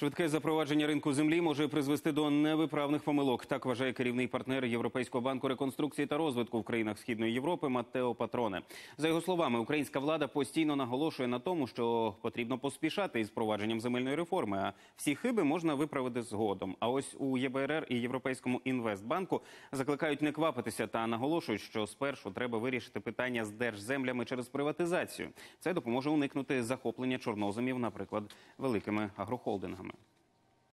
Швидке запровадження ринку землі може призвести до невиправних помилок. Так вважає керівний партнер Європейського банку реконструкції та розвитку в країнах Східної Європи Маттео Патроне. За його словами, українська влада постійно наголошує на тому, що потрібно поспішати із провадженням земельної реформи. А всі хиби можна виправити згодом. А ось у ЄБРР і Європейському інвестбанку закликають не квапитися та наголошують, що спершу треба вирішити питання з держземлями через приватизацію. Це допоможе уникнути захоплення чорноземів, наприклад, великими агрохолдингами.